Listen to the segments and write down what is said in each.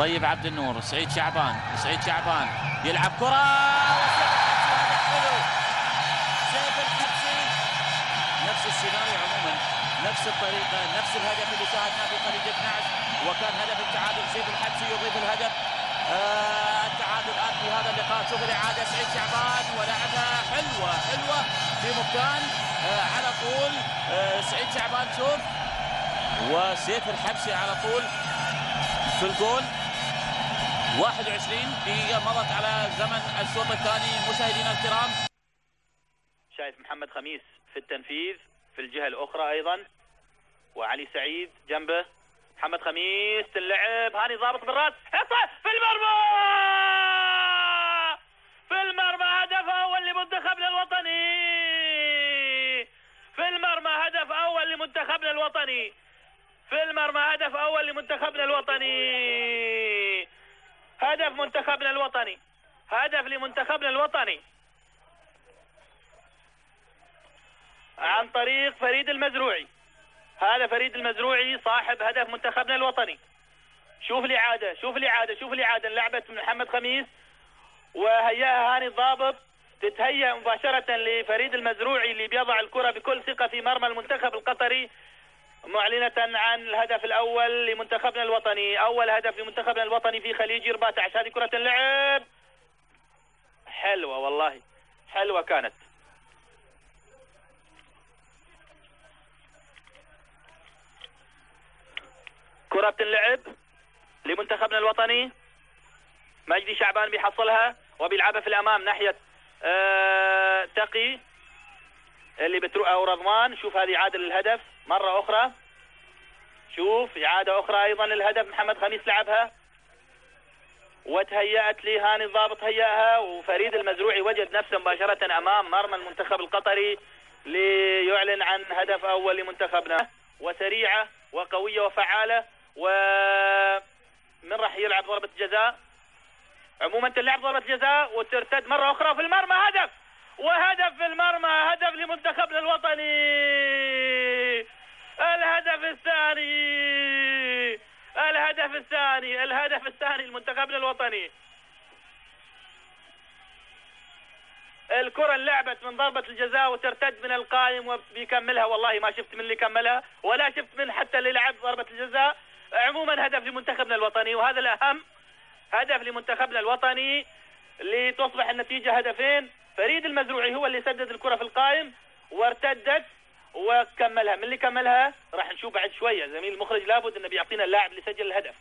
طيب عبد النور سعيد شعبان سعيد شعبان يلعب كرة. سيف الحبسي نفس السيناريو عموما نفس الطريقة نفس الهدف اللي شاهدناه في خليج 12 وكان هدف التعادل. سيف الحبسي يضيف الهدف. آه التعادل الآن في هذا اللقاء. شوف الإعادة سعيد شعبان ولعبها حلوة حلوة في مكان آه على طول. آه سعيد شعبان شوف. وسيف الحبسي على طول في الجول. 21 دقيقة مضت على زمن الشوط الثاني مشاهدينا الكرام. شايف محمد خميس في التنفيذ في الجهة الأخرى أيضا. وعلي سعيد جنبه. محمد خميس اللعب. هاني ضابط بالرأس. في المرمى! في المرمى هدف أول لمنتخبنا الوطني! في المرمى هدف أول لمنتخبنا الوطني! في المرمى هدف أول لمنتخبنا الوطني! هدف منتخبنا الوطني. هدف لمنتخبنا الوطني. عن طريق فريد المزروعي. هذا فريد المزروعي صاحب هدف منتخبنا الوطني. شوف الإعادة شوف الإعادة شوف الإعادة. لعبة محمد خميس وهياها هاني الضابط. تتهيأ مباشرة لفريد المزروعي اللي بيضع الكرة بكل ثقة في مرمى المنتخب القطري. معلنة عن الهدف الأول لمنتخبنا الوطني أول هدف لمنتخبنا الوطني في خليج 14 هذه كرة اللعب. حلوة والله. حلوة كانت. كرة اللعب لمنتخبنا الوطني. مجدي شعبان بيحصلها وبيلعبها في الأمام ناحية آه تقي اللي بتروح أو رضوان. شوف هذه إعادة للهدف مرة أخرى. شوف إعادة أخرى أيضا للهدف. محمد خميس لعبها. وتهيأت لي هاني الضابط هيأها وفريد المزروعي وجد نفسه مباشرة أمام مرمى المنتخب القطري ليعلن عن هدف أول لمنتخبنا. وسريعة وقوية وفعالة. ومن راح يلعب ضربة جزاء؟ عموما تلعب ضربة جزاء وترتد مرة أخرى في المرمى. هدف! وهدف في المرمى. هدف لمنتخبنا الوطني! الهدف الثاني الهدف الثاني الهدف الثاني لمنتخبنا الوطني. الكرة لعبت من ضربة الجزاء وترتد من القائم وبيكملها. والله ما شفت من اللي كملها ولا شفت من حتى اللي لعب ضربة الجزاء. عموما هدف لمنتخبنا الوطني وهذا الأهم هدف لمنتخبنا الوطني لتصبح النتيجة هدفين. فريد المزروعي هو اللي سدد الكرة في القائم وارتدت وكملها. من اللي كملها راح نشوف بعد شوية. زميل المخرج لابد انه بيعطينا اللاعب اللي سجل الهدف.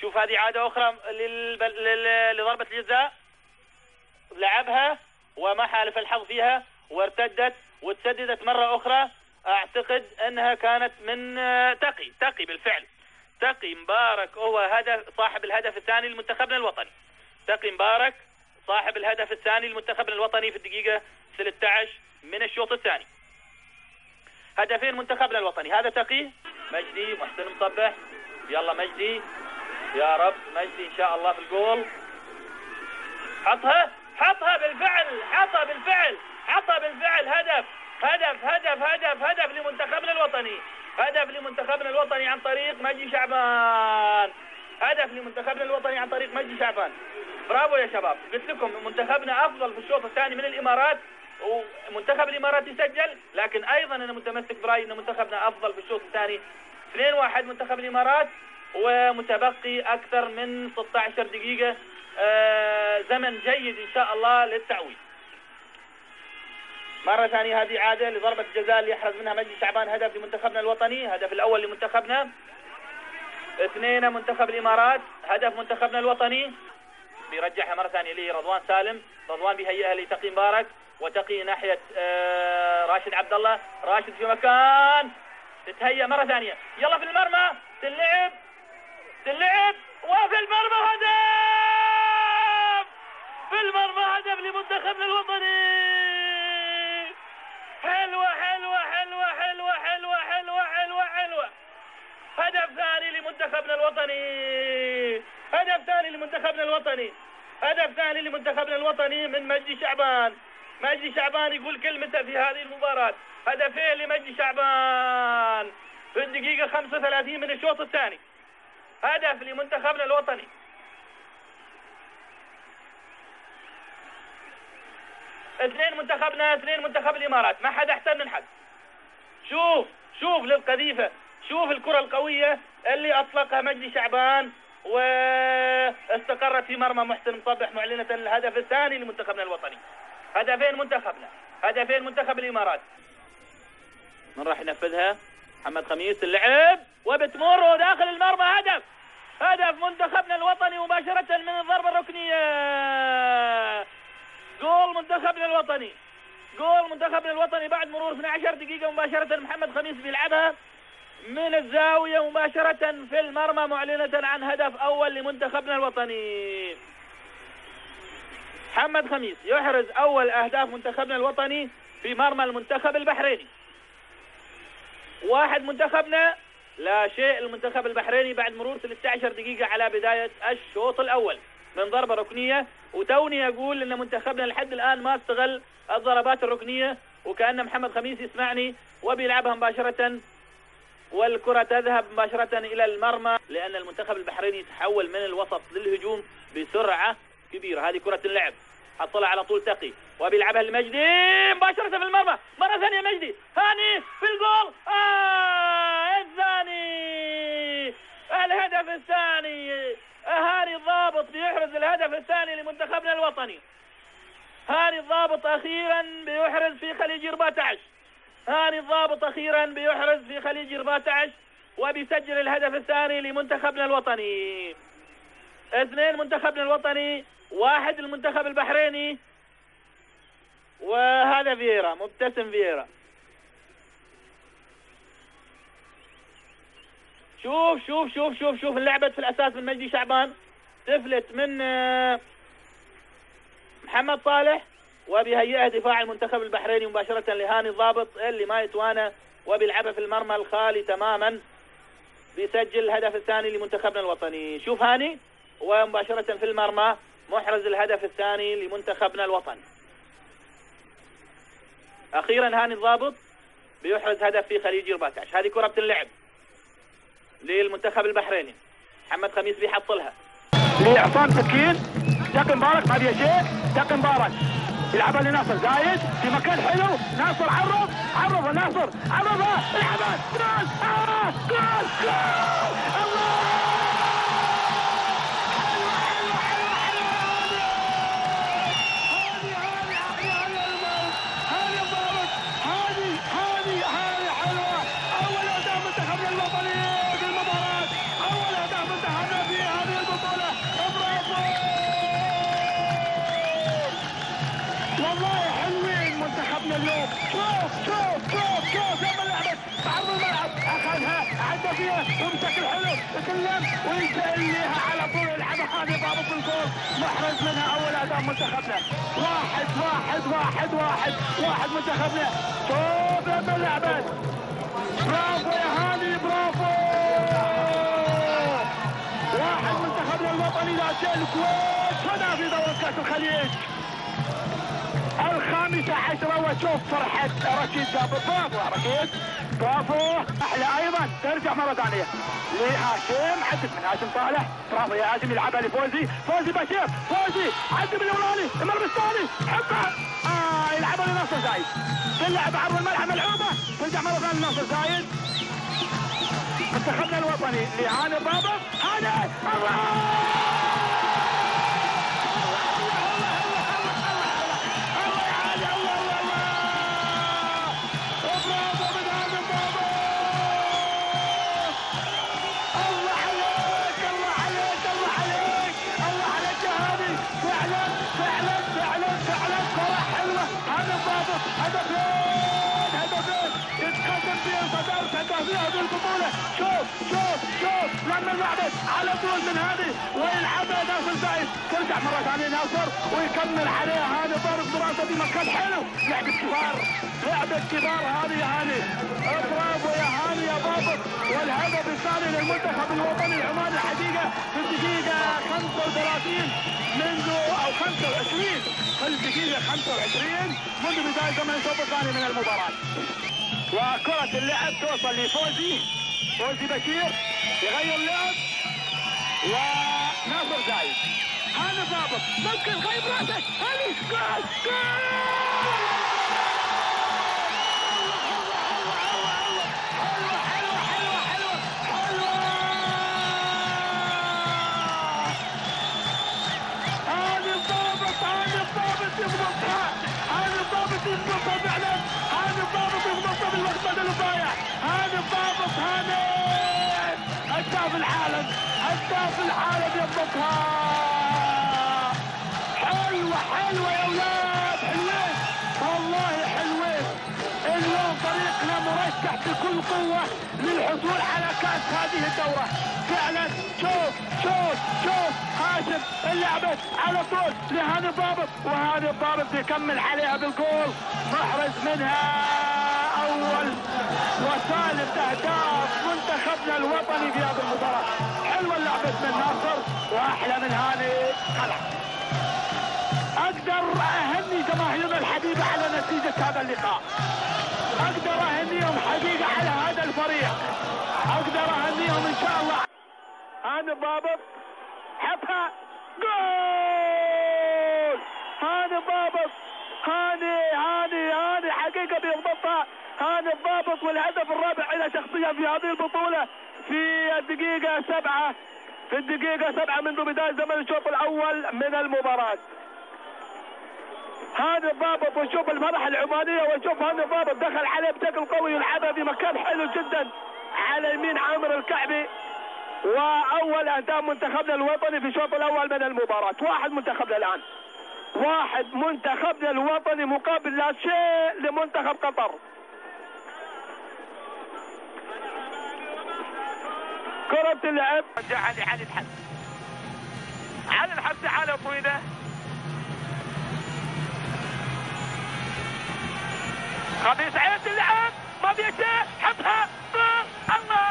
شوف هذه عادة أخرى لل... لل... لضربة الجزاء. لعبها وما حالف الحظ فيها وارتدت وتسددت مرة أخرى. أعتقد أنها كانت من تقي تقي بالفعل. تقي مبارك هو هدف صاحب الهدف الثاني لمنتخبنا الوطني. تقي مبارك صاحب الهدف الثاني لمنتخبنا الوطني في الدقيقة 13 من الشوط الثاني. هدفين منتخبنا الوطني هذا تقي مجدي محسن مصبح. يلا مجدي. يا رب مجدي إن شاء الله في الجول. حطها حطها بالفعل حطها بالفعل حطها بالفعل. هدف هدف هدف هدف هدف لمنتخبنا الوطني هدف لمنتخبنا الوطني عن طريق مجدي شعبان. هدف لمنتخبنا الوطني عن طريق مجدي شعبان. برافو يا شباب. قلت لكم منتخبنا أفضل في الشوط الثاني من الإمارات. ومنتخب الإمارات يسجل لكن أيضا أنا متمسك برأيي ان منتخبنا أفضل في الشوط الثاني. 2 1 منتخب الإمارات ومتبقي أكثر من 16 دقيقة آه زمن جيد إن شاء الله للتعويض. مرة ثانية هذه عادة لضربة الجزاء اللي يحرز منها مجدي شعبان هدف لمنتخبنا الوطني هدف الأول لمنتخبنا. اثنين منتخب الإمارات هدف منتخبنا الوطني. بيرجعها مرة ثانية لرضوان سالم رضوان بيهيئها لتقي مبارك وتقي ناحية آه راشد عبد الله راشد في مكان. تتهيأ مرة ثانية. يلا في المرمى. تلعب. تلعب. وفي المرمى هدف! في المرمى هدف لمنتخبنا الوطني! حلوة حلوة حلوة حلوة حلوة حلوة حلوة حلوة. هدف ثاني لمنتخبنا الوطني. هدف ثاني لمنتخبنا الوطني. هدف ثاني لمنتخبنا الوطني من مجدي شعبان. مجدي شعبان يقول كلمته في هذه المباراة. هدفين لمجدي شعبان. في الدقيقة 35 من الشوط الثاني. هدف لمنتخبنا الوطني. اثنين منتخبنا اثنين منتخب الإمارات. ما حد أحسن من حد. شوف شوف للقذيفة. شوف الكرة القوية اللي أطلقها مجدي شعبان واستقرت في مرمى محسن مصبح معلنة الهدف الثاني لمنتخبنا الوطني. هدفين منتخبنا؟ هدفين منتخب الإمارات؟ من راح ينفذها؟ محمد خميس اللعب وبتمر داخل المرمى هدف! هدف منتخبنا الوطني مباشرة من الضربة الركنية! جول منتخبنا الوطني! جول منتخبنا الوطني بعد مرور 12 دقيقة مباشرة محمد خميس بيلعبها من الزاوية مباشرة في المرمى معلنة عن هدف أول لمنتخبنا الوطني! محمد خميس يحرز أول أهداف منتخبنا الوطني في مرمى المنتخب البحريني. واحد منتخبنا لا شيء المنتخب البحريني بعد مرور 13 دقيقة على بداية الشوط الأول. من ضربة ركنية وتوني أقول أن منتخبنا لحد الآن ما استغل الضربات الركنية وكأن محمد خميس يسمعني وبيلعبها مباشرة والكرة تذهب مباشرة إلى المرمى لأن المنتخب البحريني تحول من الوسط للهجوم بسرعة. كبيرة. هذه كرة اللعب. حصلها على طول تقي. وبيلعبها لمجدي مباشرة في المرمى. مرة ثانية مجدي. هاني في الجول. آه الثاني. الهدف الثاني. هاني الضابط بيحرز الهدف الثاني لمنتخبنا الوطني. هاني الضابط أخيرا بيحرز في خليج 14 هاني الضابط أخيرا بيحرز في خليج 14 وبيسجل الهدف الثاني لمنتخبنا الوطني. اثنين منتخبنا الوطني. واحد المنتخب البحريني. وهذا فييرا مبتسم فييرا. شوف شوف شوف شوف شوف اللعبة في الأساس من مجدي شعبان. تفلت من آه، محمد صالح وبيهيئها دفاع المنتخب البحريني مباشرة لهاني الضابط اللي ما يتوانى وبيلعبها في المرمى الخالي تماما بيسجل الهدف الثاني لمنتخبنا الوطني. شوف هاني ومباشرة في المرمى محرز الهدف الثاني لمنتخبنا الوطني أخيرا هاني الضابط بيحرز هدف في خليج 14 هذه كرة بتنلعب للمنتخب البحريني. محمد خميس بيحصلها. لعصام سكين دق مبارك ما شيء دق مبارك. يلعبها لناصر زايد. في مكان حلو. ناصر عرف عرف ناصر. عرفها العبها جول آه جول جول. فيها ومسك الحلو سلم ويسليها على طول يلعبها هذه ضابط الجول محرز منها أول أداء منتخبنا. واحد واحد واحد واحد واحد منتخبنا. شوف لما لعبت برافو يا هاني برافو! واحد منتخبنا الوطني لا الكويت هنا في دورة كأس الخليج. الخامسة عشرة وشوف فرحة رشيد جابر يا رشيد برافو أحلى أيضا. ترجع مرة ثانية. لهاشم عدت من هاشم صالح. برافو يا هاشم يلعبها لفوزي. فوزي بشير. فوزي عدي من المرمى الثاني. حبها آه يلعبها لناصر زايد. تلعب عرض الملعب ملعوبة. ترجع مرة ثانية لناصر زايد. منتخبنا الوطني لهاني بابا هاني. الله! في هذه البطولة شوف شوف شوف. لما لعبت على طول من هذه ويلعبها ناصر زايد ترجع مرة ثانية ناصر ويكمل عليها هذه ضرب براسه بمكان حلو. لعبة كبار لعبة كبار هذه هاني برافو يا هاني يا ضابط والهدف الثاني للمنتخب الوطني العماني الحقيقة في الدقيقة 35 منذ أو 25 في الدقيقة 25 منذ بداية زمن الشوط الثاني من المباراة. وكرة اللعب توصل لفوزي. فوزي بشير يغير اللعب. وناصر زايد. هاني ضابط. ممكن غيب راسه. هاني جول جول هاني هداف العالم هداف العالم يضبطها حلوة حلوة يا أولاد حلوين والله حلوين اليوم فريقنا مرشح بكل قوة للحصول على كأس هذه الدورة. فعلا شوف شوف شوف هاشم اللعبة على طول لهاني الضابط وهاني الضابط بيكمل عليها بالجول محرز منها! أول وثالث أهداف منتخبنا الوطني في هذه المباراة. حلوة اللعبة من ناصر وأحلى من هاني خلاص أقدر أهني جماهيرنا الحبيبة على نتيجة هذا اللقاء. أقدر أهنيهم حقيقة على هذا الفريق. أقدر أهنيهم إن شاء الله. هاني الضابط حطها جول! هاني الضابط هاني! هاني الضابط والهدف الرابع إلى شخصيا في هذه البطولة في الدقيقة سبعة في الدقيقة سبعة منذ بداية زمن الشوط الأول من المباراة. هذا الضابط وشوف الفرح العمانية وشوف هذا الضابط دخل عليه بشكل قوي يلعبها في مكان حلو جدا على يمين عامر الكعبي. وأول أهداف منتخبنا الوطني في الشوط الأول من المباراة. واحد منتخبنا الآن. واحد منتخبنا الوطني مقابل لا شيء لمنتخب قطر. كرة اللعب. جاء علي علي الحسن علي الحسن تعال يا خميس عيد اللعب. ما بيشيل حبها. الله.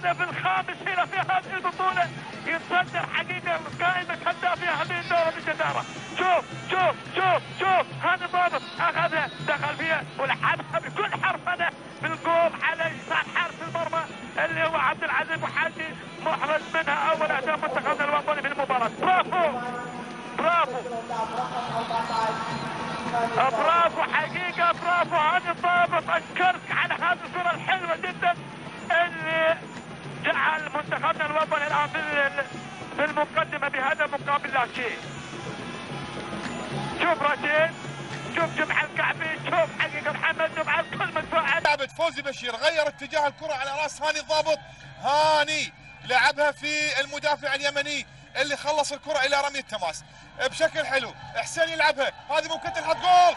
والهدف الخامس هنا في هذه البطولة. يتصدر حقيقة قائمة هدافي هذه الدورة بالجدارة. شوف شوف شوف شوف. هذا ضابط اخذها دخل فيها ولعبها بكل حرفنة. بالجول على يسار حارس المرمى اللي هو عبد العزيز وحاجي محرز منها أول أهداف منتخبنا الوطني في المباراة. برافو! برافو! برافو حقيقة برافو. هذا الضابط أشكرك على هذه الصورة الحلوة جدا. جعل منتخبنا الوطني الان في المقدمة بهدف مقابل لا شيء. شوف رشيد شوف جمع الكعبي شوف حقيقة محمد جمع الكل مدفوع لعبة فوزي بشير غير اتجاه الكرة على رأس هاني الضابط. هاني لعبها في المدافع اليمني اللي خلص الكرة إلى رمي التماس. بشكل حلو حسين يلعبها. هذه ممكن جول! جول!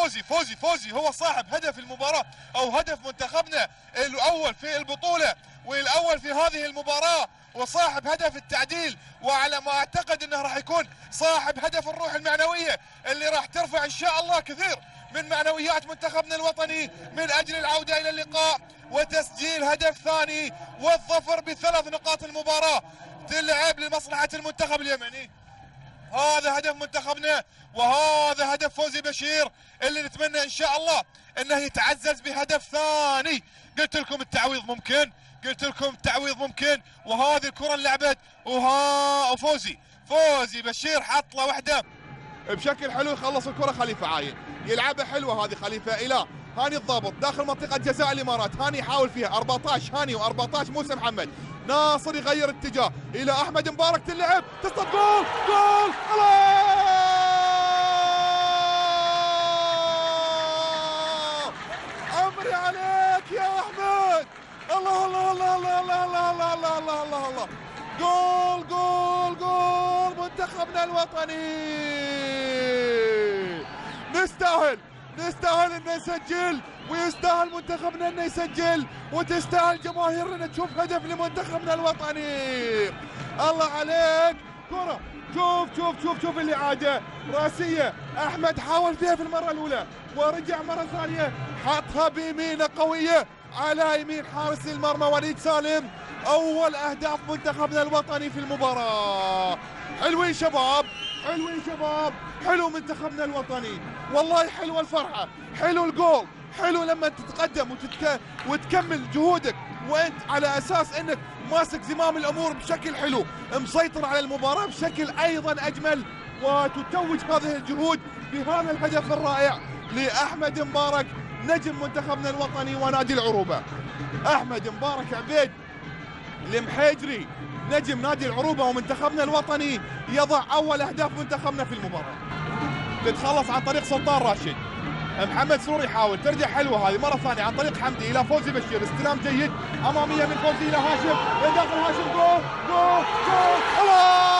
فوزي فوزي فوزي. هو صاحب هدف المباراة أو هدف منتخبنا الأول في البطولة والأول في هذه المباراة وصاحب هدف التعديل. وعلى ما أعتقد أنه راح يكون صاحب هدف الروح المعنوية اللي راح ترفع إن شاء الله كثير من معنويات منتخبنا الوطني من أجل العودة إلى اللقاء وتسجيل هدف ثاني والظفر بثلاث نقاط المباراة تلعب لمصلحة المنتخب اليمني. هذا هدف منتخبنا وهذا هدف فوزي بشير. اللي نتمنى إن شاء الله إنه يتعزز بهدف ثاني. قلت لكم التعويض ممكن قلت لكم التعويض ممكن وهذه الكرة لعبت وها وفوزي فوزي بشير حط له واحدة. بشكل حلو يخلص الكرة خليفة عاين. يلعبها حلوة هذه خليفة إلى هاني الضابط داخل منطقة جزاء الإمارات. هاني يحاول فيها. 14 هاني و14 موسى محمد. ناصر يغير اتجاه إلى أحمد مبارك تلعب. تصطد جول! جول! الله امري عليك يا احمد الله الله الله الله الله الله الله الله الله الله جول جول جول لمنتخبنا الوطني نستاهل نستاهل ان نسجل ويستاهل منتخبنا انه يسجل وتستاهل جماهيرنا تشوف هدف لمنتخبنا الوطني الله عليك كرة شوف شوف شوف شوف الإعادة. راسية. أحمد حاول فيها في المرة الأولى ورجع مرة ثانية. حطها بيمينه قوية. على يمين حارس المرمى وليد سالم. أول أهداف منتخبنا الوطني في المباراة. حلوين شباب حلوين شباب. حلو منتخبنا الوطني. والله حلوة الفرحة. حلو الجول. حلو لما تتقدم. وتكمل جهودك. وأنت على أساس إنك ماسك زمام الأمور بشكل حلو مسيطر على المباراة بشكل أيضا أجمل وتتوج هذه الجهود بهذا الهدف الرائع لأحمد مبارك نجم منتخبنا الوطني ونادي العروبة. أحمد مبارك عبيد المحيجري نجم نادي العروبة ومنتخبنا الوطني يضع أول أهداف منتخبنا في المباراة. تتخلص عن طريق سلطان راشد. محمد سرور يحاول ترجع حلوة هذه مرة ثانية عن طريق حمدي إلى فوزي بشير استلام جيد أمامية من فوزي إلى هاشم داخل هاشم جول جول جول الله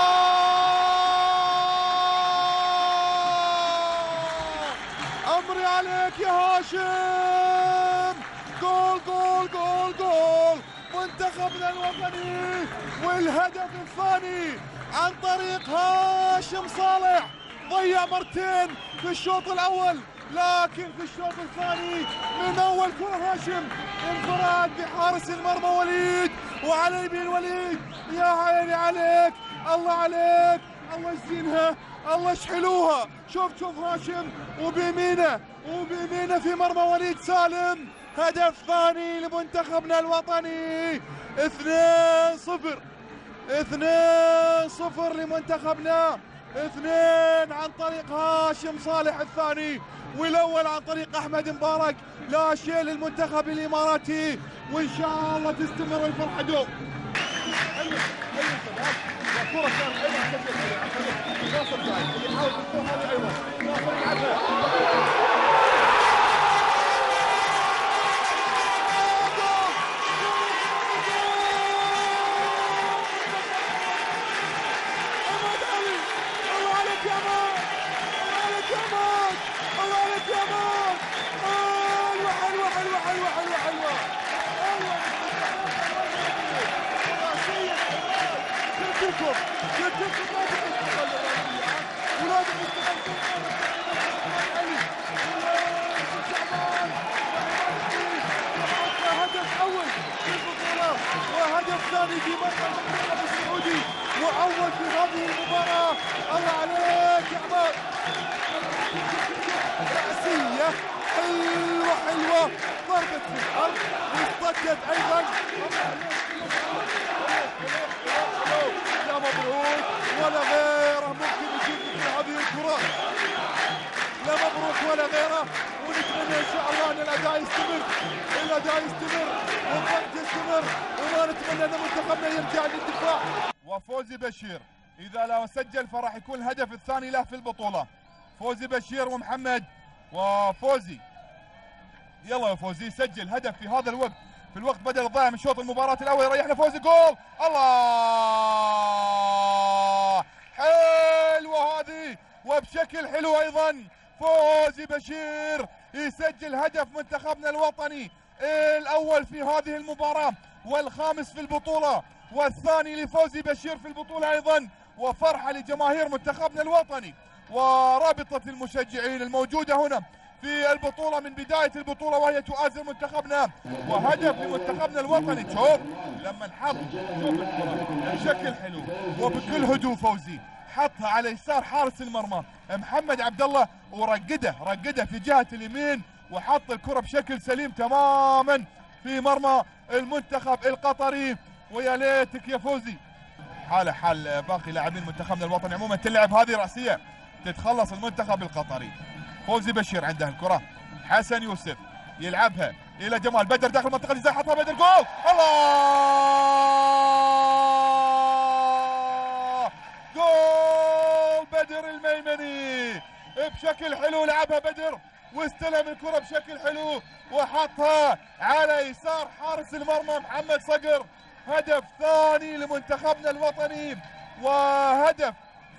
أمري عليك يا هاشم! جول جول جول جول! منتخبنا الوطني والهدف الثاني عن طريق هاشم صالح ضيع مرتين في الشوط الأول. لكن في الشوط الثاني من أول كرة هاشم انفراد بحارس المرمى وليد وعلى يمين وليد يا عيني عليك الله عليك. الله يزينها الله يشحلوها. شوف شوف هاشم وبيمينه وبيمينه في مرمى وليد سالم. هدف ثاني لمنتخبنا الوطني. اثنين صفر. اثنين صفر لمنتخبنا. اثنين عن طريق هاشم صالح الثاني والأول عن طريق أحمد مبارك. لا شيء للمنتخب الإماراتي وإن شاء الله تستمر الفرحة. دوم. كرة كانت أيضا وهدف ثاني في مرمى المنتخب السعودي وأول في هذه المباراة الله عليك يا عماد رأسية حلوة حلوة ضربت في الأرض واصطدت أيضا يا ولا غيره ممكن مثل هذه الكرة. لا مبروك ولا غيره. ونتمنى إن شاء الله إن الأداء يستمر. الأداء يستمر. والضغط يستمر. وما نتمنى أن منتخبنا يرجع للدفاع. وفوزي بشير. إذا لو سجل فراح يكون الهدف الثاني له في البطولة. فوزي بشير ومحمد. وفوزي. يلا يا فوزي سجل هدف في هذا الوقت. في الوقت بدل الضائع من شوط المباراة الأول يريحنا فوزي جول الله! حلوة هذه وبشكل حلو أيضا فوزي بشير يسجل هدف منتخبنا الوطني الأول في هذه المباراة والخامس في البطولة والثاني لفوزي بشير في البطولة أيضا وفرحة لجماهير منتخبنا الوطني ورابطة المشجعين الموجودة هنا. في البطولة من بداية البطولة وهي تؤازر منتخبنا وهدف لمنتخبنا الوطني. شوف لما نحط شوف بشكل حلو وبكل هدوء فوزي. حطها على يسار حارس المرمى محمد عبد الله ورقده رقده في جهة اليمين وحط الكرة بشكل سليم تماما في مرمى المنتخب القطري. ويا ليتك يا فوزي. حالة حال باقي لاعبين منتخبنا الوطني. عموما تلعب هذه رأسية تتخلص المنتخب القطري. فوزي بشير عنده الكرة. حسن يوسف يلعبها إلى جمال. بدر داخل المنطقة الجزاء. حطها بدر. جول! الله! جول! بدر الميمني بشكل حلو لعبها بدر. واستلم الكرة بشكل حلو وحطها على يسار حارس المرمى محمد صقر. هدف ثاني لمنتخبنا الوطني. وهدف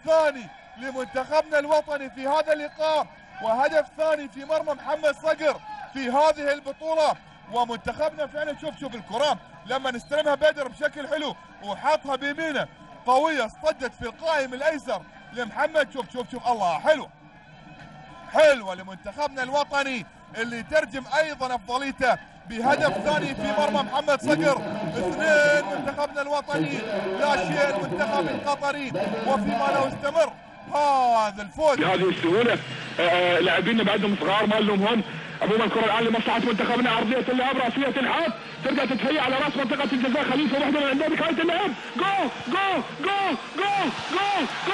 ثاني لمنتخبنا الوطني في هذا اللقاء. وهدف ثاني في مرمى محمد صقر في هذه البطولة. ومنتخبنا فعلا شوف شوف الكرة لما نستلمها بدر بشكل حلو وحطها بيمينه قوية اصطدت في القائم الأيسر لمحمد. شوف شوف شوف الله حلو حلوة لمنتخبنا الوطني اللي ترجم أيضا أفضليته بهدف ثاني في مرمى محمد صقر. اثنين منتخبنا الوطني لا شيء المنتخب القطري وفيما لو استمر. هذا الفوز. بهذه السهوله آه، آه، لاعبينا بعدهم صغار ما لهم هم. عموما الكره الآن لمصلحة منتخبنا عرضية اللعب رأسية الحاط ترجع تتهيأ على رأس منطقة الجزاء. خليفة واحدة من عندنا بكايه اللعب. جو جو جو جو جو جو.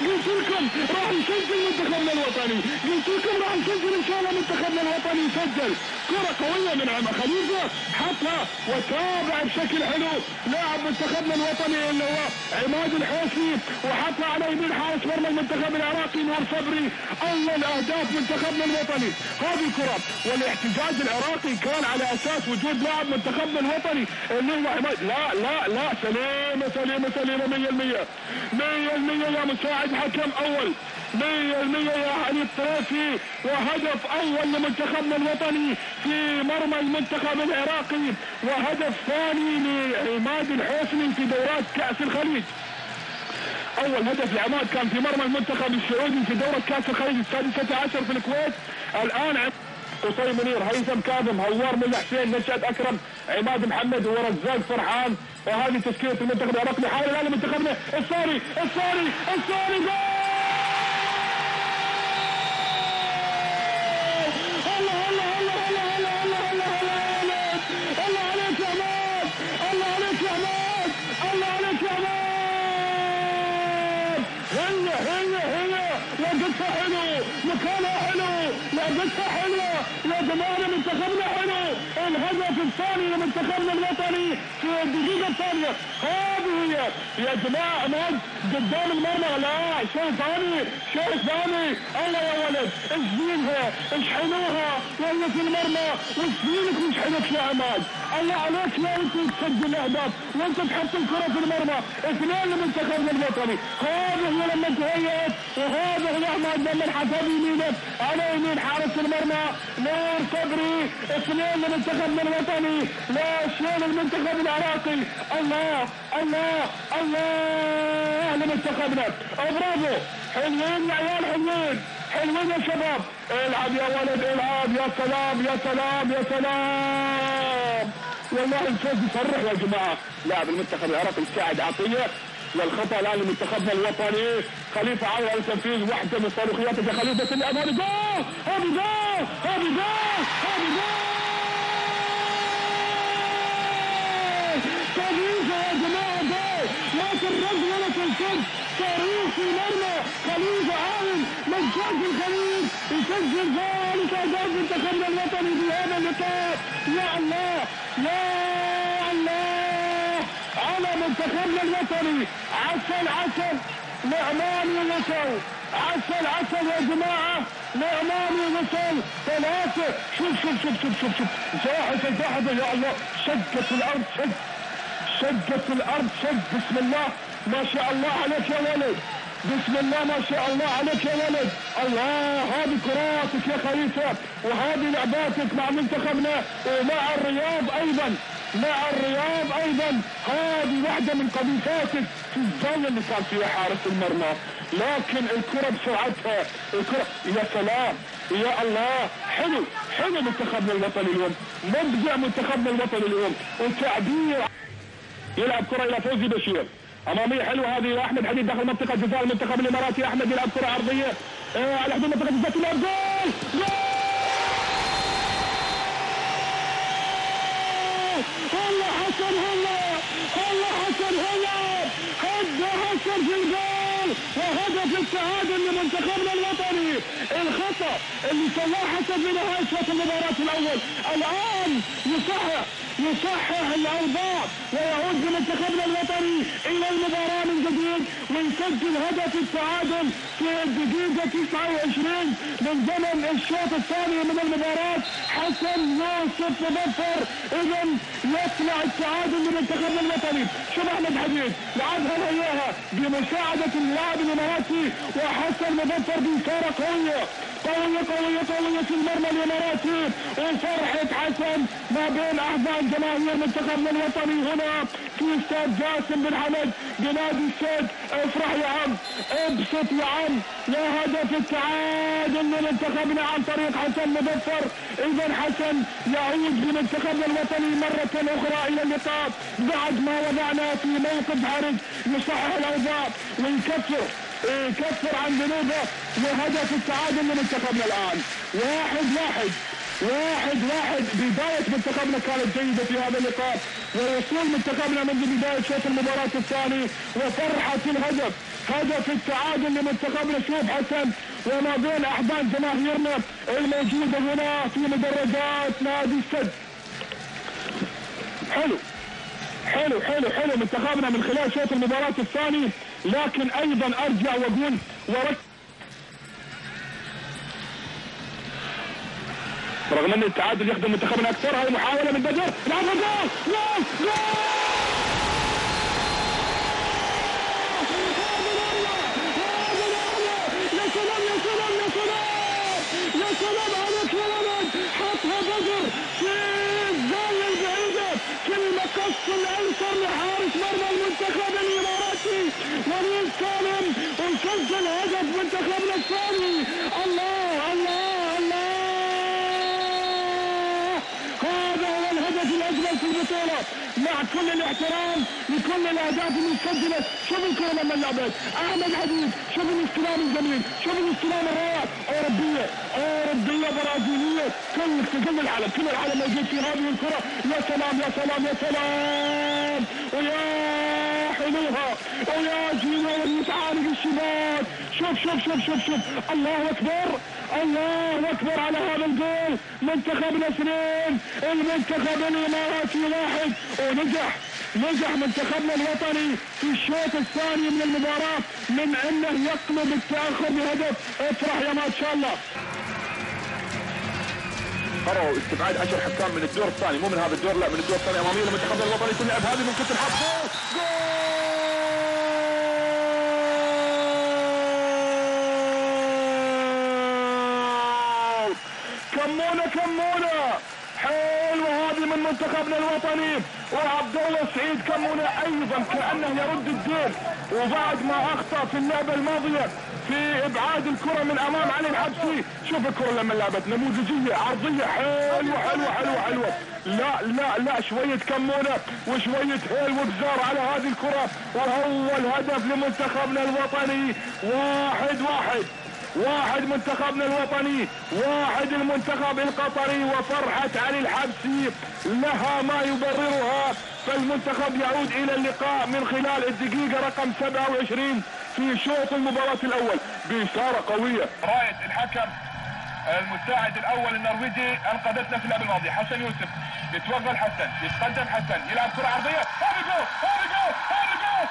قلت لكم راح يسجل منتخبنا الوطني. قلت لكم راح يسجل إن شاء الله منتخبنا الوطني يسجل. كرة قوية من عمر خليفة. حطها وتابع بشكل حلو. لاعب منتخبنا الوطني اللي هو عماد الحوسي وحطها على يمين حارس مرمى المنتخب العراقي نور صبري. أول أهداف منتخبنا الوطني هذه الكرة والاحتجاج العراقي كان على أساس وجود لاعب منتخبنا الوطني اللي هو عماد. لا لا لا سليمة سليمة سليمة 100% 100% يا مساعد حكم أول. 100% يا علي الطريفي وهدف أول لمنتخبنا الوطني في مرمى المنتخب العراقي وهدف ثاني لعماد الحسني في دورات كأس الخليج. أول هدف لعماد كان في مرمى المنتخب السعودي في دورة كأس الخليج السادسة عشر في الكويت. الآن قصي منير هيثم كاظم هوار ملا حسين نشاد أكرم عماد محمد ورزاق فرحان. وهذه تشكيلة المنتخب العراقي حاول الان منتخبنا الثاني الثاني الثاني جول! لقيتها حلوة يا جماعة منتخبنا حلو. الهدف الثاني لمنتخبنا الوطني في الدقيقة الثانية. هذه هي يا جماعة عماد قدام المرمى. لا شيء ثاني شيء ثاني الله يا ولد إيش حلوها وهي في المرمى مش حلوك يا عماد الله عليك يا انت تسجل أهداف؟ وأنت تحط الكرة في المرمى. اثنين لمنتخبنا الوطني. هذا هو لما تهيأت وهذا هو عماد لما حسب يمينه على يمين حارس المرمى نور صبري اثنين لمنتخبنا الوطني. لا شيء للمنتخب العراقي. الله الله الله لمنتخبنا. برافو حلوين يا عيال حلوين حلوين يا شباب. العب يا ولد العب. يا سلام يا سلام يا سلام. والله الفوز يفرح يا جماعة. لاعب المنتخب العراقي مساعد عطية. والخطا الآن لمنتخبنا الوطني. خليفة عاود على تنفيذ واحدة من صاروخياته يا خليفة تلعب هذه جول هذه جول هذه جول هذه جول لا ترد ولا تنسد صاروخ في المرمى خليفة عاون مجاز الخليج يسجل ذلك اهداف منتخبنا الوطني في هذا اللقاء. يا الله يا الله على منتخبنا الوطني. عسل عسل نعمان ووصل عسل عسل يا جماعة نعمان ووصل ثلاثة شوف شوف شوف شوف شوف شوف. زاحف زاحف يا الله شقت الأرض شق شقت الأرض شق. بسم الله. ما شاء الله عليك يا ولد. بسم الله ما شاء الله عليك يا ولد. الله هذه كراتك يا خليفة وهذه لعباتك مع منتخبنا ومع الرياض أيضا. مع الرياض أيضا. هذه واحدة من قذيفاتك في الزاوية اللي كان فيها حارس المرمى. لكن الكرة بسرعتها. الكرة يا سلام. يا الله. حلو. حلو منتخبنا الوطني اليوم. مبدع منتخبنا الوطني اليوم. وتعبير يلعب كرة إلى فوزي بشير. أمامية حلوة هذه أحمد حديد داخل منطقة جزاء المنتخب الإماراتي أحمد يلعب كرة عرضية. آه على حدود منطقة جزاء جول! جول! الله حسن هلا الله حسن هلا هدى حسن في الجول! وهدف التعادل لمنتخبنا الوطني. الخطأ اللي سواه حسن في نهاية شوط المباراة الأول. الآن يصحح يصحح الأوضاع ويعود بمنتخبنا الوطني إلى المباراة من جديد ويسجل هدف التعادل في الدقيقة 29 من زمن الشوط الثاني من المباراة. حسن يوسف مظفر اذا يطلع التعادل لمنتخبنا الوطني. شوف احمد حديد لعبها إياها بمساعدة اللاعب الإماراتي وحسن مظفر بإثارة قوية. قوية قوية قوية في المرمى الاماراتي وفرحة حسن ما بين احضان جماهير منتخبنا الوطني هنا في استاد جاسم بن حمد بنادي السد افرح يا عم ابسط يا عم يا هدف التعادل لمنتخبنا عن طريق حسن مظفر. اذا حسن يعود بمنتخبنا الوطني مرة أخرى إلى اللقاء بعد ما وضعنا في موقف حرج يصحح الأوضاع ويكفر. يكفر عن ذنوبه وهدف التعادل لمنتخبنا الآن. واحد واحد واحد واحد بداية منتخبنا كانت جيدة في هذا اللقاء ووصول منتخبنا منذ بداية شوط المباراة الثاني وفرحة الهدف. هدف التعادل لمنتخبنا شوف حسن وما بين احضان جماهيرنا الموجودة هنا في مدرجات نادي السد. حلو حلو حلو حلو منتخبنا من خلال شوط المباراة الثاني. لكن أيضا ارجع واقول ورك رغم ان التعادل يخدم منتخبنا أكثر هاي محاوله من بدر لا جول جول جول كلمه قص الأنصر لحارس مرمى المنتخب اليماني الاماراتي وليد سالم وسجل هدف منتخبنا الثاني الله الله الله! هذا هو الهدف الاجمل في البطولة. مع كل الاحترام لكل الأهداف اللي سجلت شوف الكرة لما لعبت أحمد حديد شوف الاستلام الجميل شوف الاستلام الرائع اوروبيه اوروبيه برازيلية. كل كل العالم كل العالم موجود في هذه الكرة. يا سلام يا سلام يا سلام! ويا! حلوها ويا جينا يتعالج الشباك شوف شوف شوف شوف شوف. الله أكبر. الله أكبر على هذا الجول. منتخبنا اثنين. المنتخب الإماراتي واحد. ونجح. نجح منتخبنا الوطني في الشوط الثاني من المباراة. من انه يقلب التأخر بهدف. افرح يا ما شاء الله. قرروا استبعاد عشر حكام من الدور الثاني. مو من هذا الدور لا من الدور الثاني أمامية لمنتخبنا الوطني. تلعب هذه ممكن تلعب جول جول! كمونا حلوة هذه من منتخبنا الوطني. وعبد الله سعيد كمونا أيضا كأنه يرد الدين. وبعد ما أخطأ في اللعبة الماضية في إبعاد الكرة من أمام علي الحبسي شوف الكرة لما لعبت. نموذجية عرضية حلوة حلوة حلوة حلوة. لا لا لا شوية كمونه وشوية هيل وبزار على هذه الكرة. وهو الهدف لمنتخبنا الوطني. واحد واحد. واحد منتخبنا الوطني واحد المنتخب القطري وفرحة علي الحبسي لها ما يبررها فالمنتخب يعود إلى اللقاء من خلال الدقيقة رقم 27 في شوط المباراة الأول بإشارة قوية. رايد الحكم المساعد الأول النرويجي انقذتنا في اللعب الماضي حسن يوسف يتوغل حسن يتقدم حسن يلعب كرة عرضية هذا جول هذا جول هذا جول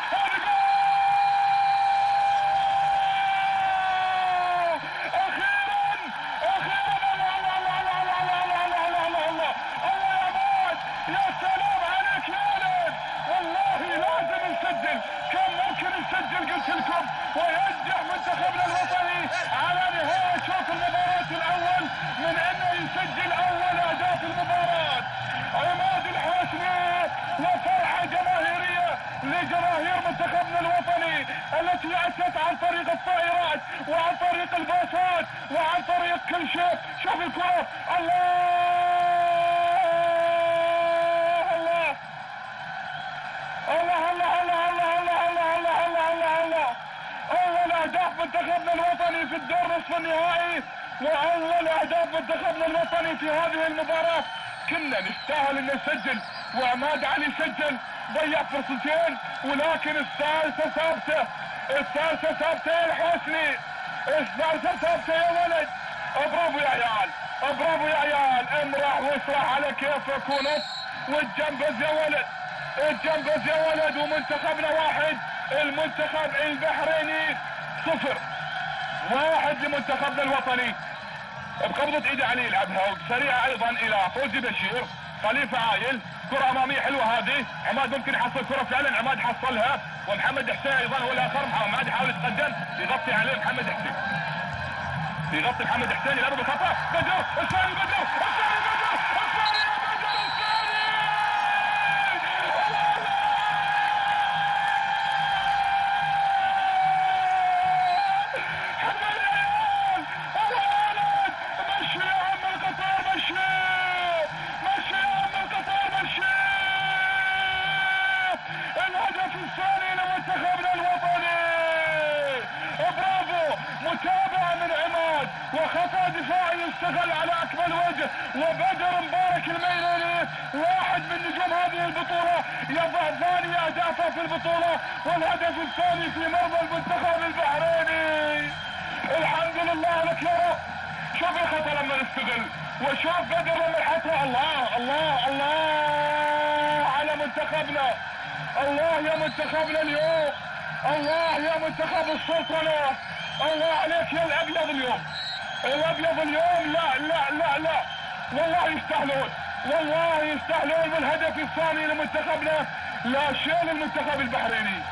البحريني صفر. واحد لمنتخبنا الوطني. بقبضة ايده علي يلعبها وسريعة أيضا إلى فوزي بشير. خليفة عايل. كرة امامية حلوة هذه. عماد ممكن يحصل كرة فعلا. عماد حصلها. ومحمد حسين أيضا. هو الآخر عماد يحاول يتقدم يغطي عليه محمد حسين. يغطي محمد حسين. يلعب الثاني بدر الثاني بدر الثاني بدر الثاني حمد العيال الولد مشي يا عم القطار مشي مشي يا عم القطار مشي الهدف الثاني لمنتخبنا الوطني برافو متابعة من عماد وخطأ دفاعي يستغل على أكمل وجه وبدر مبارك الميلاني واحد من نجوم هذه البطولة يضع ثاني أهدافه في البطولة والهدف الثاني في مرمى المنتخب البحريني الحمد لله لك يا رب شوف الخطأ لما نستغل وشوف بدر لما يحطها الله الله الله على منتخبنا الله يا منتخبنا اليوم الله يا منتخب السلطنة الله عليك يا الابيض اليوم الابيض اليوم لا لا لا لا والله يستاهلون والله يستاهلون بالهدف الثاني لمنتخبنا لا شيء للمنتخب البحريني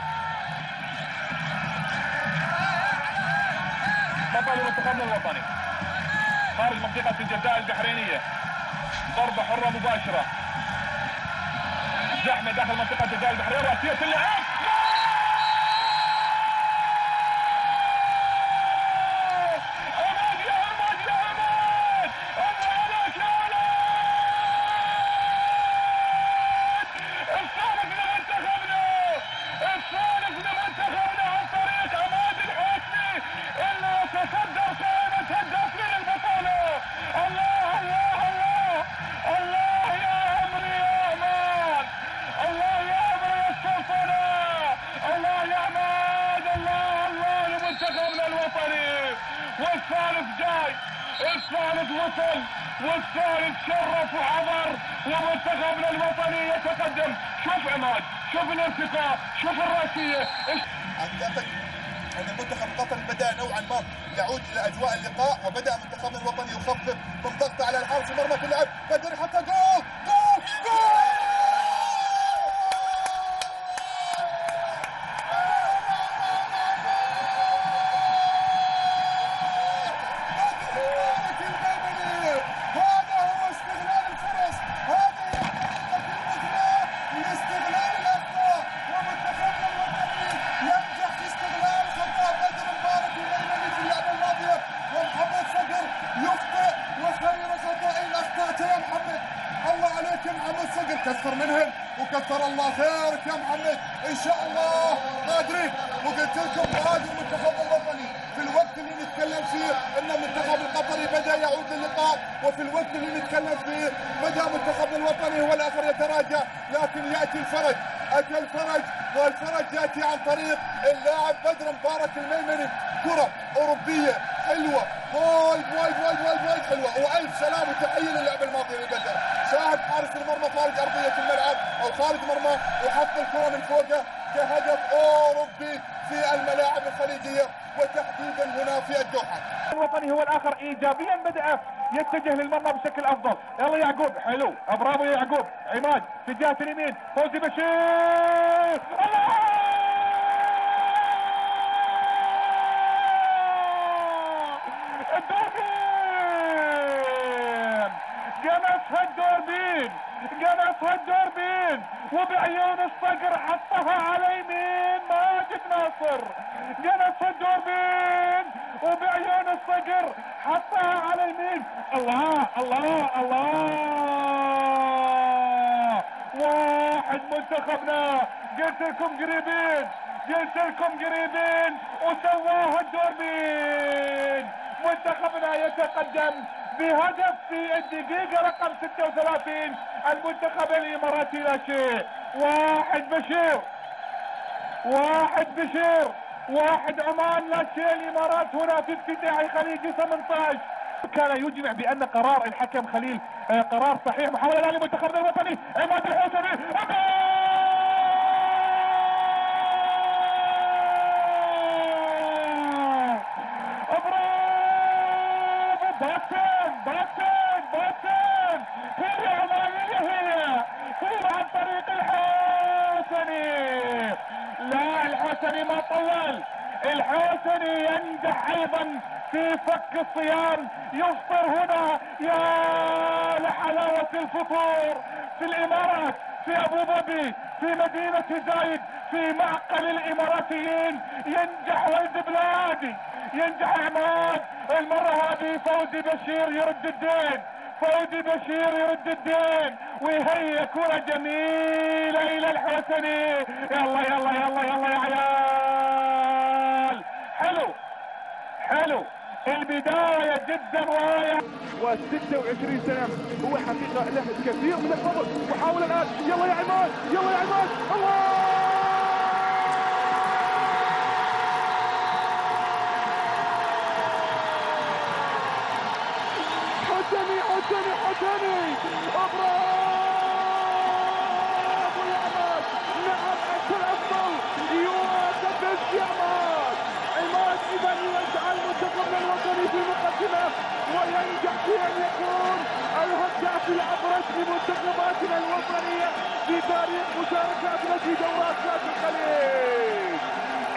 خطأ لمنتخبنا الوطني. خارج منطقة الجزاء البحرينية. ضربة حرة مباشرة. زحمة داخل منطقة الجزاء البحرينية. رأسية اللعب عماد يا عماد يا عماد الله عليك يا ولد الثالث لمنتخبنا الثالث لمنتخبنا عن طريق عماد الحسني اللي يتصدر قائمة هدافين البطولة الله الله الله الله يا عمري يا عماد الله يا عمري يا السلطنة الله يا عماد الله الله لمنتخبنا الوطني والثالث جاي الثالث وصل والثالث شرف وحضر ومنتخبنا الوطني يتقدم شوف عماد شوف الارتقاء شوف الراسية اعتقد ان المنتخب القطري بدا نوعا ما يعود إلى اجواء اللقاء وبدا منتخبنا الوطني يخفف من ضغطه على الحارس المرمى في اللعب بدر يحطها جول جول جول مبروك الميمني هذا هو استغلال الفرص هذه الحقيقة المثلى لاستغلال الأخطاء ومنتخبنا الوطني ينجح في استغلال خطأ بدر مبارك الميمني في اللعبة الماضية ومحمد صقر يخطئ وخير خطأين أخطأته يا محمد الله عليك يا محمد صقر كثر منهم وكثر الله خيرك يا محمد. إن شاء الله قادرين وقلت لكم هذا المنتخب الوطني. في الوقت اللي نتكلم فيه إن المنتخب القطري بدأ يعود للقاء وفي الوقت اللي نتكلم فيه بدأ منتخبنا الوطني هو الآخر يتراجع. لكن يأتي الفرج. أتى الفرج والفرج يأتي عن طريق اللاعب بدر مبارك الميمني. كرة أوروبية حلوة. وايد وايد وايد وايد وايد حلوة. وألف سلام وتحية للعب الماضي لبدر شاهد حارس المرمى خارج أرضية الملعب أو خارج مرمى وحط الكرة من فوقه. كهدف أوروبي في الملاعب الخليجية وتحديدا هنا في الدوحة. الوطني هو الآخر ايجابيا بدا يتجه للمرمى بشكل أفضل. يلا يعقوب. حلو. برافو يعقوب. عماد في جهة اليمين. فوزي بشير. الله الدوربين قمصها الدوربين قمصها الدوربين وبعيون الصقر حطها على يمين ماجد ناصر قمصها الدوربين وبعيون الصقر حطها على يمين الله الله الله واحد منتخبنا قلت لكم قريبين لكم قريبين وسواها الدوربين. منتخبنا يتقدم بهدف في الدقيقة رقم 36 المنتخب الإماراتي لا شيء واحد بشير. واحد بشير. واحد عمان لا شيء الإمارات هنا في افتتاح خليجي 18 كان يجمع بأن قرار الحكم خليل آه، قرار صحيح. محاولة الآن لمنتخبنا الوطني. عماد الحوسني برافو باسم باسم باسم هي عمانية هي هي عن طريق الحوسني لا الحوسني ما طول الحوسني ينجح أيضا في فك الصيام يفطر هنا يا لحلاوة الفطور في الإمارات في أبو ظبي في مدينة زايد في معقل الإماراتيين. ينجح ولد بلادي ينجح عماد. المرة هذه فوزي بشير يرد الدين فوزي بشير يرد الدين. ويهيئ كرة جميلة إلى الحسني يلا يلا يلا يلا يا عيال. حلو حلو. البداية جدا رائعة و26 سنة هو حقيقة له كثير من الفضل. وحاول الآن. يلا يا عماد يلا يا عماد. الله حسني حسني حسني برافو يا عماد نعم انت الافضل يوسف يا عماد عماد اذا يجعل منتخبنا الوطني في المقدمه وينجح في ان يكون الهداف الابرز لمنتخباتنا الوطنيه في تاريخ مشاركاتنا في دورات كاس الخليج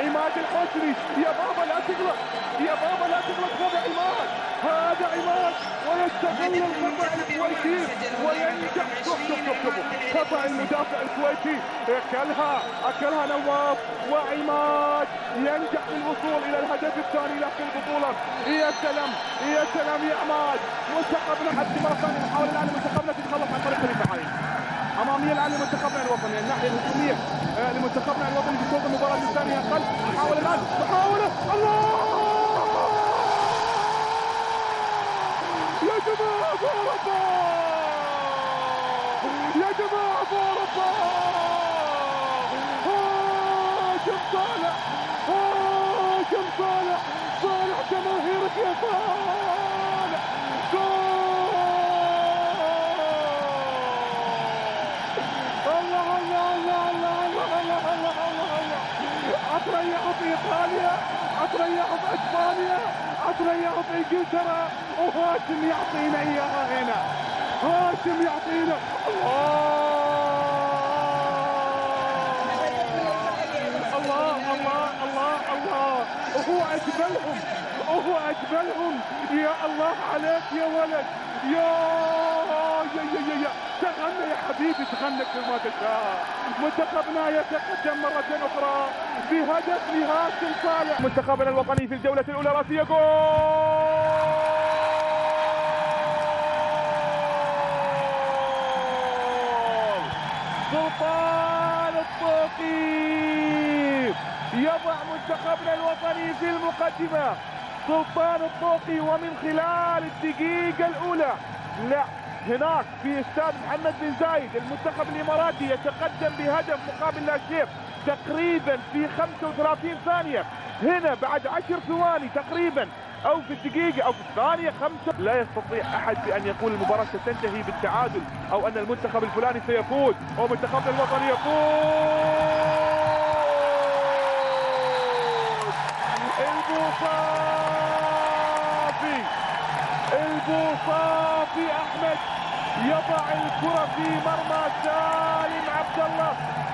عماد الحسني يا بابا لا تغلط يا بابا لا تغلط هذا عماد هذا عماد ويستغل الخطا الكويتي وينجح شوف شوف شوف شوف خطا المدافع الكويتي أكلها. أكلها نواف وعماد. ينجح الوصول إلى الهدف الثاني له في البطولة يا سلام يا سلام يا عماد. منتخبنا حتى مره ثانية نحاول الان منتخبنا تتخلص عن طريق علي اماميه الان لمنتخبنا الوطني الناحية الهجومية آه، لمنتخبنا الوطني في شوط المباراة الثانية. أقل محاوله الآن. محاوله الله! يا جماعة اوروبا يا جماعة اوروبا أتريحوا في إيطاليا أتريحوا في إسبانيا أتريحوا في إنجلترا. وهاشم يعطينا إياها هنا. هاشم يعطينا. الله الله الله الله. الله وهو أجملهم. وهو أجملهم. يا الله عليك يا ولد. يا يا يا, يا. تغنى يا حبيبي تغنى كما تشاء. منتخبنا يتقدم مرة أخرى بهدف لهاشم صالح. منتخبنا الوطني في الجولة الأولى راسية جول سلطان الطوقي. يضع منتخبنا الوطني في المقدمة. سلطان الطوقي ومن خلال الدقيقة الأولى لا هناك في استاد محمد بن زايد المنتخب الإماراتي يتقدم بهدف مقابل لا شيء تقريبا في 35 ثانية. هنا بعد 10 ثواني تقريبا أو في الدقيقة أو في الثانية خمسة. لا يستطيع أحد بان يقول المباراة ستنتهي بالتعادل أو أن المنتخب الفلاني سيفوز أو منتخبنا الوطني يفوز. البوصافي! البوصافي! احمد يضع الكرة في مرمى سالم عبد الله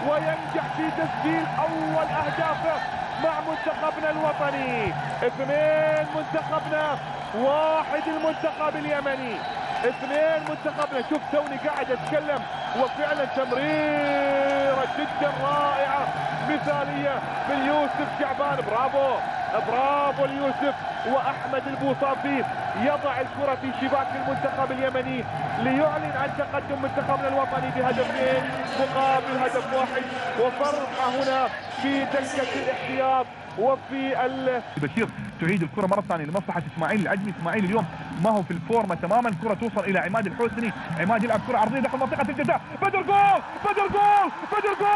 وينجح في تسجيل أول أهدافه مع منتخبنا الوطني. اثنين منتخبنا واحد المنتخب اليمني. اثنين منتخبنا. شوف توني قاعد اتكلم وفعلا تمريرة جدا رائعة مثالية من يوسف شعبان. برافو برافو ليوسف. وأحمد البوصافي يضع الكرة في شباك المنتخب اليمني ليعلن عن تقدم منتخبنا الوطني بهدفين مقابل هدف واحد. وفرحة هنا في دكة الاحتياط وفي ال بشير تعيد الكرة مرة ثانية لمصلحة إسماعيل العجمي إسماعيل اليوم ما هو في الفورمة تماما. الكرة توصل إلى عماد الحوسني عماد يلعب كرة عرضية داخل منطقة الجزاء. بدر جول! بدر جول! بدر جول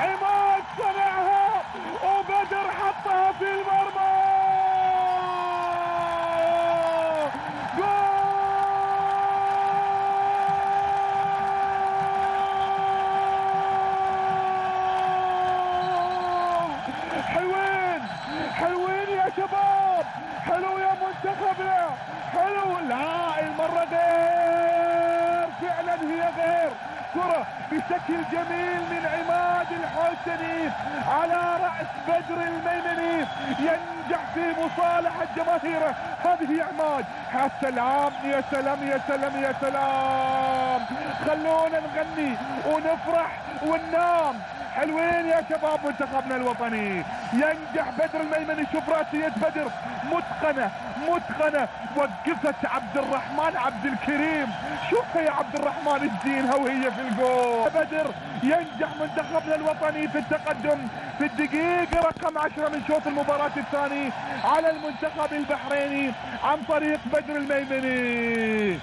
عماد صنعها وبدر حطها في كرة بشكل جميل من عماد الحسني على رأس بدر الميمني ينجح في مصالحة جماهيره هذه عماد يا سلام يا سلام يا سلام يا سلام. خلونا نغني ونفرح وننام. حلوين يا شباب منتخبنا الوطني. ينجح بدر الميمني شوف راسية بدر متقنة متقنة. وقفت عبد الرحمن عبد الكريم. شوفها يا عبد الرحمن الزينها وهي في الجول. بدر ينجح منتخبنا الوطني في التقدم. في الدقيقة رقم عشرة من شوط المباراة الثاني على المنتخب البحريني عن طريق بدر الميمني.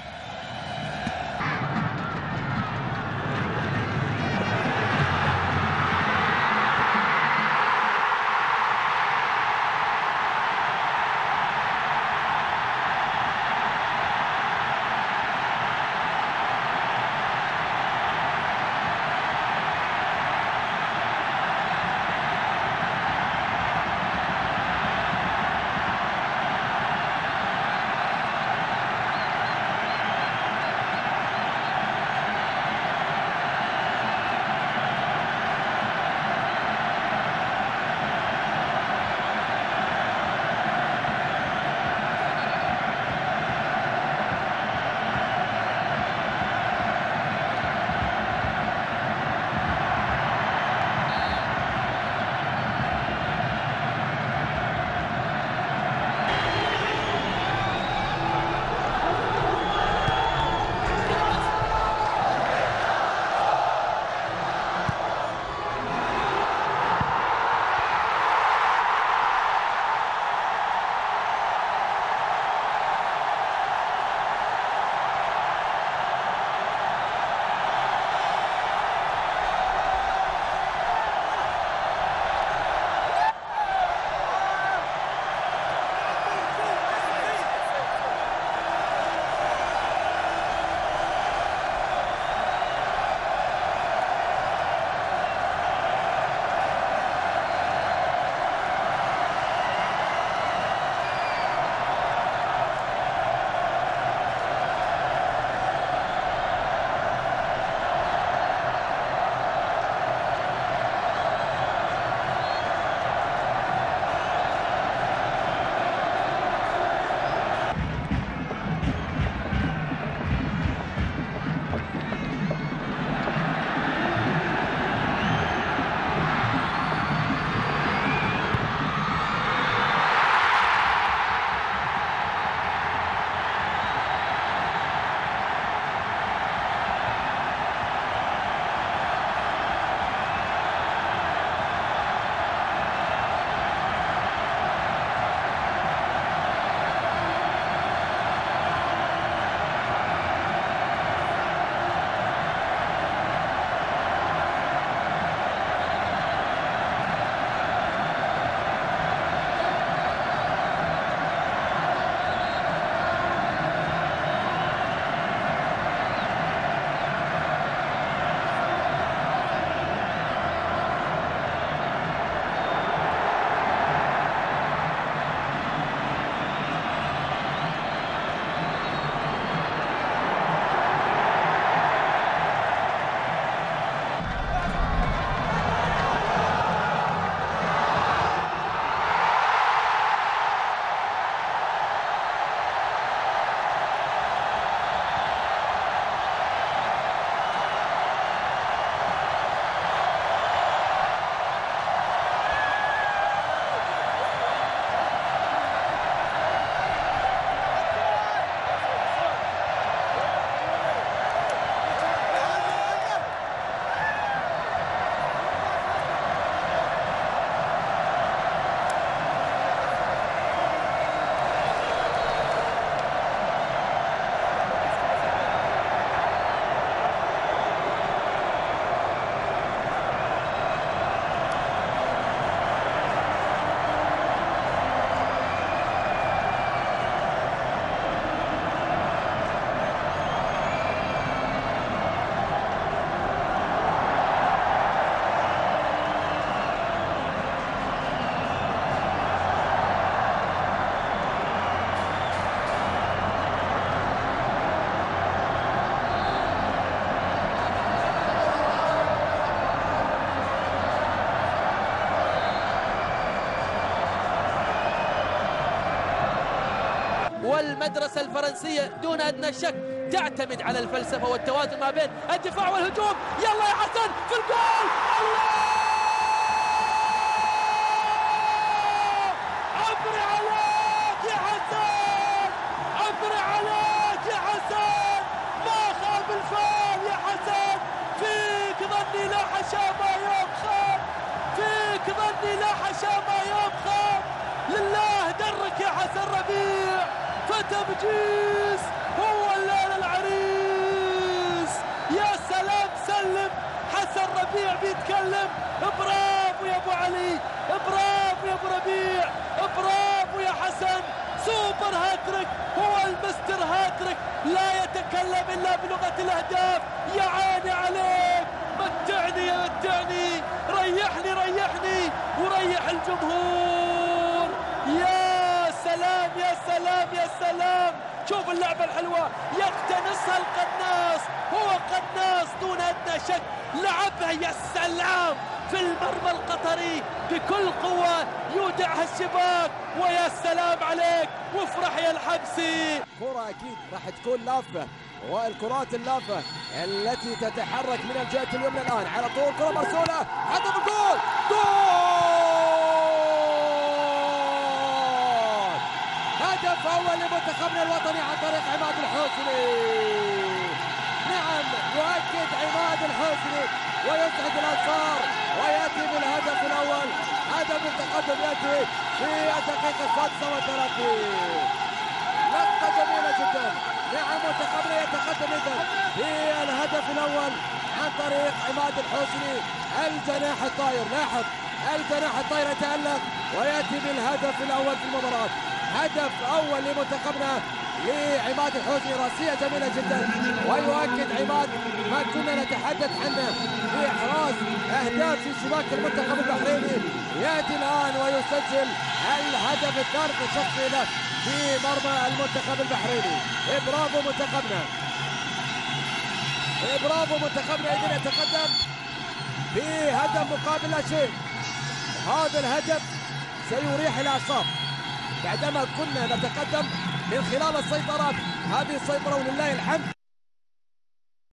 والمدرسة الفرنسية دون أدنى شك تعتمد على الفلسفة والتوازن ما بين الدفاع والهجوم. يلا يا حسن في الجول! الله عبري عليك يا حسن عبري عليك يا حسن ما خاب الفال يا حسن فيك ظني لا حشامة يوم خاب فيك ظني لا حشامة يوم خاب لله درك يا حسن ربيع فتى بجيس هو الليل العريس يا سلام سلم حسن ربيع بيتكلم برافو يا ابو علي برافو يا ابو ربيع برافو يا حسن سوبر هاتريك هو المستر هاتريك لا يتكلم الا بلغه الاهداف يا عيني عليك متعني يا متعني ريحني ريحني وريح الجمهور يا سلام يا سلام يا سلام شوف اللعبة الحلوة يقتنصها القناص هو قناص شك لعبها يا سلام في المرمى القطري بكل قوة يودعها الشباك ويا سلام عليك وافرح يا الحبسي. كرة أكيد راح تكون لافة والكرات اللافة التي تتحرك من الجهة اليمنى الآن. على طول كرة مرسولة هدف الجول جول! هدف أول لمنتخبنا الوطني عن طريق عماد الحسني يؤكد عماد الحسني ويسعد الأنصار ويأتي بالهدف الأول. هدف التقدم يأتي في السادسة والثلاثين. لقطة جميلة جدا. نعم منتخبنا يتقدم إذا في الهدف الأول عن طريق عماد الحسني الجناح الطاير لاحظ الجناح الطاير يتألق ويأتي بالهدف الأول في المباراة. هدف أول لمنتخبنا لعماد الحسني راسية جميلة جدا. ويؤكد عماد ما كنا نتحدث عنه في إحراز أهداف في شباك المنتخب البحريني. يأتي الآن ويسجل الهدف الثالث الشخصي له في مرمى المنتخب البحريني. برافو منتخبنا. برافو منتخبنا. إذن يتقدم بهدف مقابل لا شيء هذا الهدف سيريح الأعصاب. بعدما كنا نتقدم من خلال السيطرات هذه السيطرة ولله الحمد.